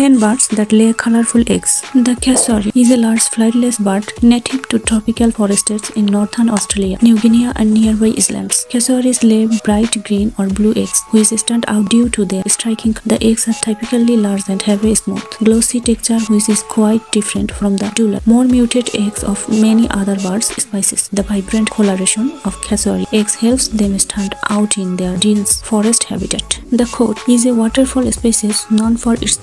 10 birds that lay colorful eggs. The cassowary is a large flightless bird native to tropical forests in northern Australia, New Guinea and nearby islands. Cassowaries lay bright green or blue eggs which stand out due to their striking. The eggs are typically large and have a smooth, glossy texture which is quite different from the duller, more muted eggs of many other birds species. The vibrant coloration of cassowary eggs helps them stand out in their dense forest habitat. The coot is a waterfowl species known for its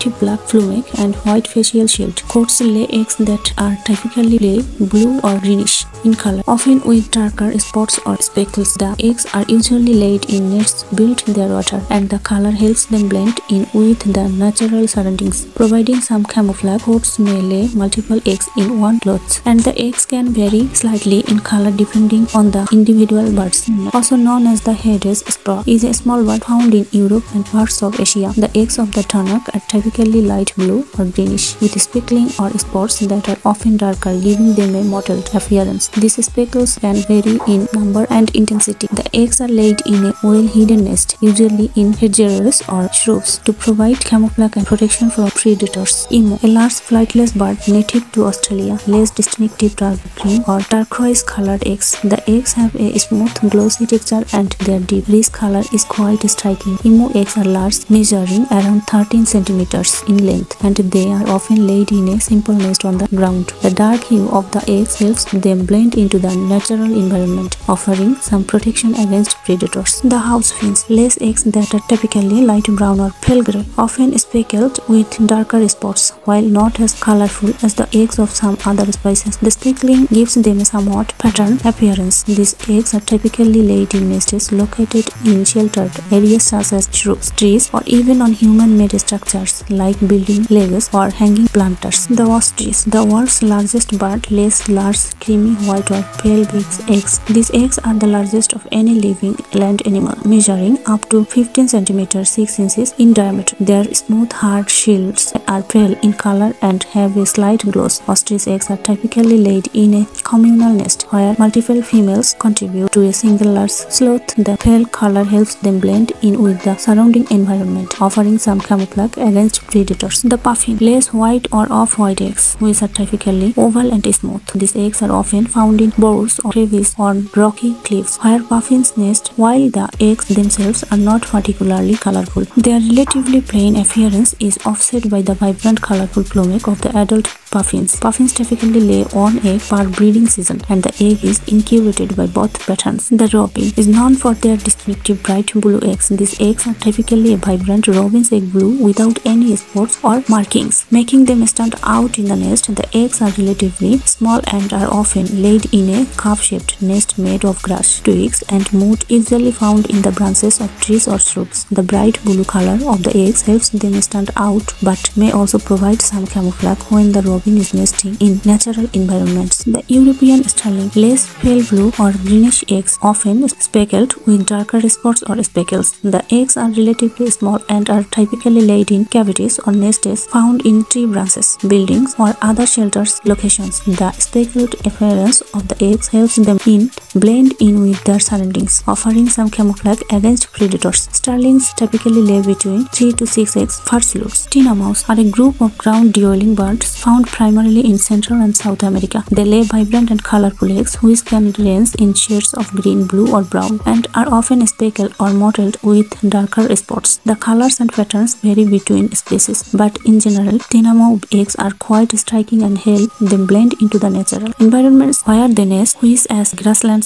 distinctive black plumage and white facial shield. Coots lay eggs that are typically blue or greenish in color, often with darker spots or speckles. The eggs are usually laid in nests built in their water, and the color helps them blend in with the natural surroundings, providing some camouflage. Coots may lay multiple eggs in one cloth, and the eggs can vary slightly in color depending on the individual birds. Also known as the hedge sparrow, is a small bird found in Europe and parts of Asia. The eggs of the dunnock are typically light blue or greenish, with speckling or spots that are often darker, giving them a mottled appearance. These speckles can vary in number and intensity. The eggs are laid in a well-hidden nest, usually in hedgerows or shrubs, to provide camouflage and protection from predators. Emu, a large flightless bird native to Australia, lays distinctive dark green or turquoise-colored eggs. The eggs have a smooth, glossy texture and their deep, rich color is quite striking. Emu eggs are large, measuring around 13 in length, and they are often laid in a simple nest on the ground. The dark hue of the eggs helps them blend into the natural environment, offering some protection against predators. The house finch lays eggs that are typically light brown or pale gray, often speckled with darker spots, while not as colorful as the eggs of some other species. The speckling gives them a somewhat patterned appearance. These eggs are typically laid in nests located in sheltered areas such as trees, or even on human-made structures like building ledges or hanging planters. The ostrich, the world's largest bird, lays large, creamy white or pale white eggs. These eggs are the largest of any living land animal, measuring up to 15 cm 6 inches in diameter. Their smooth hard shields are pale in color and have a slight gloss. Ostrich eggs are typically laid in a communal nest where multiple females contribute to a single large sloth. The pale color helps them blend in with the surrounding environment, offering some camouflage against predators. The puffin lays white or off-white eggs, which are typically oval and smooth. These eggs are often found in boulders or crevices on rocky cliffs, where puffins nest while the eggs themselves are not particularly colorful. Their relatively plain appearance is offset by the vibrant colorful plumage of the adult puffins. Puffins typically lay one egg per breeding season and the egg is incubated by both patterns. The robin is known for their distinctive bright blue eggs. These eggs are typically a vibrant robin's egg blue without any spots or markings, making them stand out in the nest. The eggs are relatively small and are often laid in a cup-shaped nest made of grass, twigs and moot easily found in the branches of trees or shrubs. The bright blue color of the eggs helps them stand out but may also provide some camouflage when the robin robin is nesting in natural environments. The European starling lays pale blue or greenish eggs, often speckled with darker spots or speckles. The eggs are relatively small and are typically laid in cavities or nests found in tree branches, buildings, or other shelters locations. The speckled appearance of the eggs helps them in blend in with their surroundings, offering some camouflage against predators. Starlings typically lay between 3 to 6 eggs per sleuths. Tinamous are a group of ground-dwelling birds found primarily in Central and South America. They lay vibrant and colorful eggs which can range in shades of green, blue or brown and are often speckled or mottled with darker spots. The colors and patterns vary between species but in general Tinamou eggs are quite striking and help them blend into the natural environments where they nest which as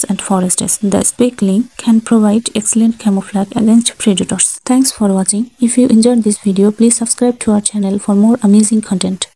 and forests. The speckling can provide excellent camouflage against predators. Thanks for watching. If you enjoyed this video please subscribe to our channel for more amazing content.